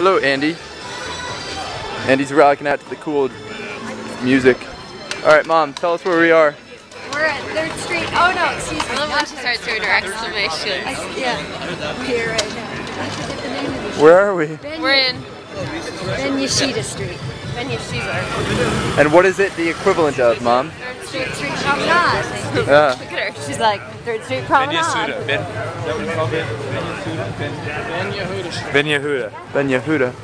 Hello, Andy. Andy's rocking out to the cool music. All right, Mom, tell us where we are. We're at 3rd Street. Oh no, excuse me. I love when she starts doing her exclamation. I, yeah, we're here right now. I forget the name of the Where are we? Ben, We're in Ben Yashida Street. Ben Yeshiva. And what is it the equivalent of, Mom? 3rd Street. Ah, Street Promenade. Yeah. Look at her. She's like, 3rd Street Promenade. Ben, Ben Yehuda. Ben Yehuda. Ben Yehuda.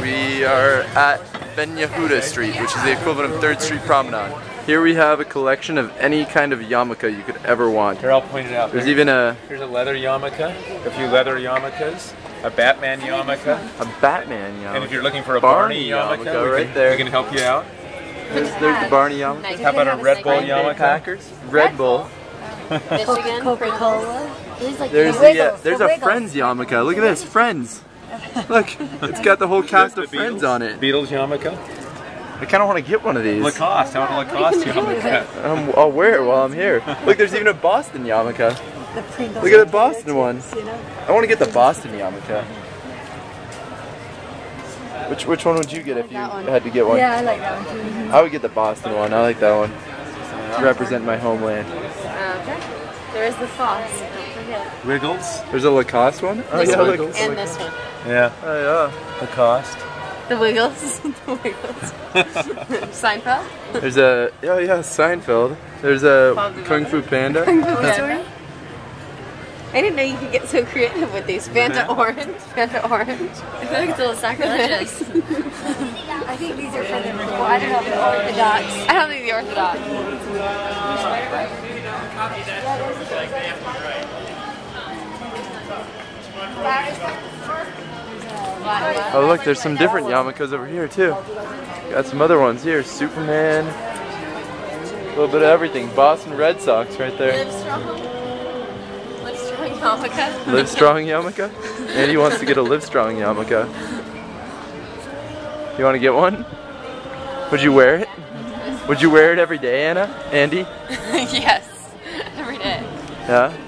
We are at Ben Yehuda Street, which is the equivalent of 3rd Street Promenade. Here we have a collection of any kind of yarmulke you could ever want. Here, I'll point it out. There's even a, Here's a leather yarmulke, a few leather yarmulkes, a Batman yarmulke, a Batman yarmulke. and if you're looking for a Barney Barney, yarmulke, yarmulke we right can, there. we can help you out. There's, there's the Barney yarmulke. Nice. How about a Red Bull yarmulke? Packers. Red Bull. Michigan. Coca-Cola. There's like There's the the, uh, there's the a Friends yarmulke. Look at this, Friends. Look, it's got the whole cast The of Friends on it. Beatles yarmulke. I kind of want to get one of these. Lacoste. I want a Lacoste yarmulke. Um, I'll wear it while I'm here. Look, there's even a Boston yarmulke. Look at the Boston one. Cheez-Its, You know? I want to get the Boston yarmulke. Which which one would you get if you one. had to get one? Yeah, I like that one too. I would get the Boston one. I like that one. To Represent my homeland. Uh, okay. There is the Foss. Don't forget. Wiggles. There's a Lacoste one. Oh This yeah, one look. and this one. Yeah. Oh yeah. Lacoste. The Wiggles. the Wiggles. Seinfeld. There's a oh yeah Seinfeld. There's a Bob the Kung Fu Panda. Yeah. I didn't know you could get so creative with these. Fanta Yeah. orange. Fanta orange. I feel like it's a little sacrilegious. I think these are for the well, I don't know if the Orthodox. I don't think the Orthodox. Oh look, there's some different yarmulkes over here too. Got some other ones here. Superman. A little bit of everything. Boston Red Sox right there. Yarmulke. Live Strong yarmulke? Andy wants to get a Live Strong yarmulke. You want to get one? Would you wear it? Would you wear it every day, Anna? Andy? yes. Every day. Yeah?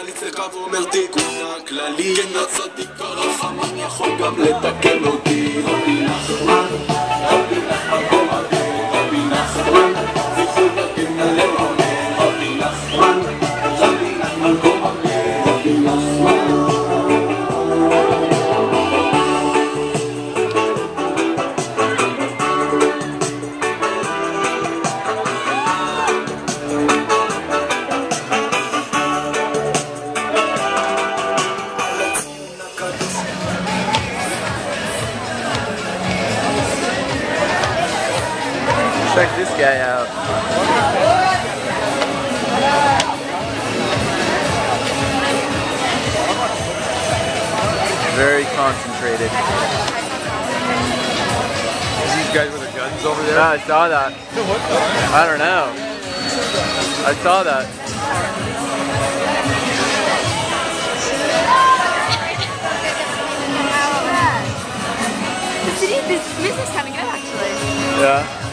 Oh yeah, look at that. Check out the DJ. Check this guy out. Very concentrated. These guys with their guns over there. Yeah, I saw that. I don't know. I saw that. The city, this business kind of good actually. Yeah.